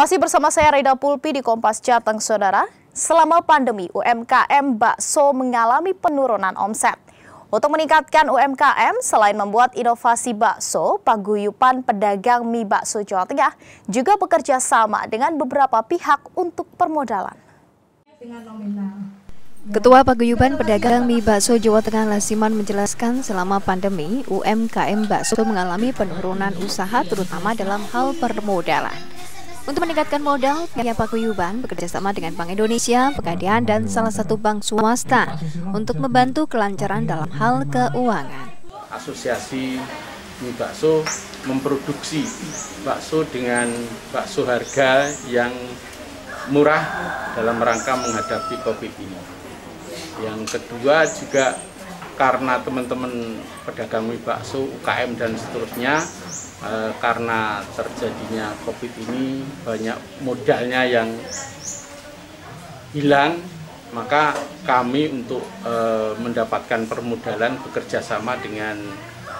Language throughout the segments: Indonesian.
Masih bersama saya Reda Pulpi di Kompas Jateng, Saudara. Selama pandemi, UMKM bakso mengalami penurunan omset. Untuk meningkatkan UMKM, selain membuat inovasi bakso, Paguyupan Pedagang Mie Bakso Jawa Tengah juga bekerja sama dengan beberapa pihak untuk permodalan. Ketua Paguyuban Pedagang Mie Bakso Jawa Tengah Lasiman menjelaskan selama pandemi, UMKM bakso mengalami penurunan usaha terutama dalam hal permodalan. Untuk meningkatkan modal, pihak Paguyuban bekerjasama dengan Bank Indonesia, Pegadaian, dan salah satu bank swasta untuk membantu kelancaran dalam hal keuangan. Asosiasi mie bakso memproduksi bakso dengan bakso harga yang murah dalam rangka menghadapi COVID ini. Yang kedua juga karena teman-teman pedagang mie bakso, UKM dan seterusnya e, karena terjadinya COVID ini banyak modalnya yang hilang maka kami untuk e, mendapatkan permodalan bekerja sama dengan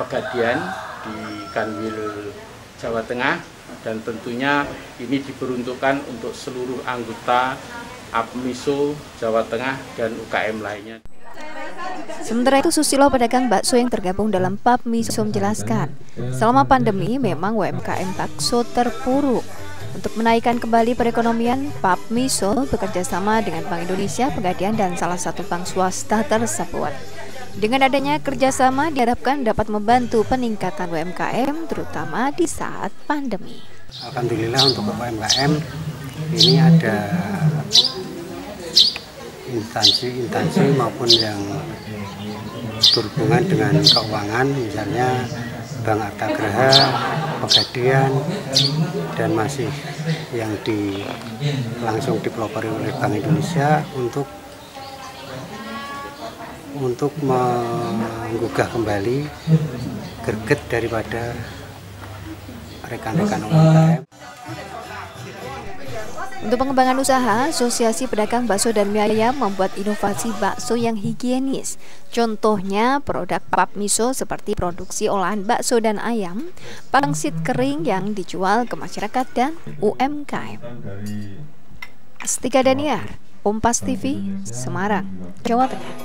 Pegadian di Kanwil Jawa Tengah dan tentunya ini diperuntukkan untuk seluruh anggota APMISO Jawa Tengah dan UKM lainnya. Sementara itu Susilo pedagang bakso yang tergabung dalam PAP Miso menjelaskan, selama pandemi memang UMKM bakso terpuruk. Untuk menaikkan kembali perekonomian, PAP Miso bekerja sama dengan Bank Indonesia, Pegadaian, dan salah satu bank swasta tersebut. Dengan adanya kerjasama diharapkan dapat membantu peningkatan UMKM terutama di saat pandemi. Alhamdulillah untuk UMKM ini ada instansi-instansi maupun yang berhubungan dengan keuangan misalnya Bank Arta Graha, Pegadian dan masih yang di langsung dipelopori oleh Bank Indonesia untuk untuk menggugah kembali gerget daripada rekan-rekan UMKM. Untuk pengembangan usaha, Asosiasi Pedagang Bakso dan Mie Ayam membuat inovasi bakso yang higienis. Contohnya produk pap miso seperti produksi olahan bakso dan ayam, pangsit kering yang dijual ke masyarakat dan UMKM. Astika Daniar, Kompas TV, Semarang, Jawa Tengah.